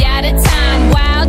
out of time. Wow.